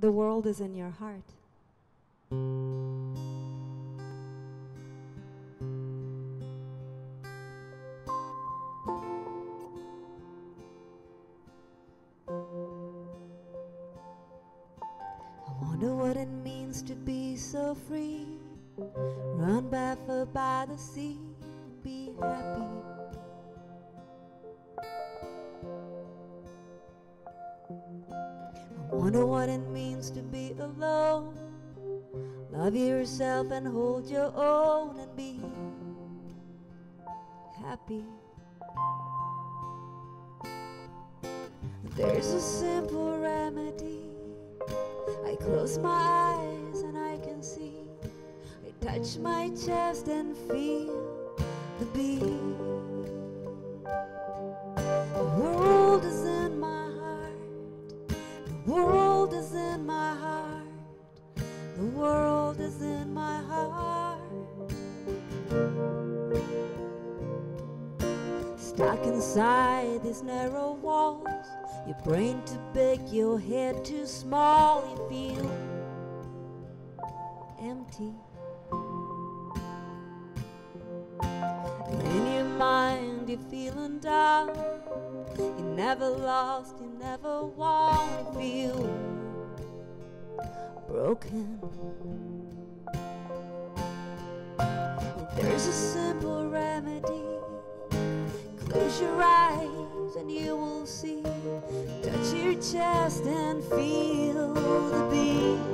The world is in your heart. I wonder what it means to be so free. Run barefoot by the sea be happy. Wonder what it means to be alone. Love yourself and hold your own and be happy. There's a simple remedy. I close my eyes and I can see. I touch my chest and feel the beat. The world is in my heart. Stuck inside these narrow walls. Your brain too big, your head too small. You feel empty. In your mind, you're feeling down. You never lost, you never won. You feel broken. There's a simple remedy. Close your eyes and you will see. Touch your chest and feel the beat.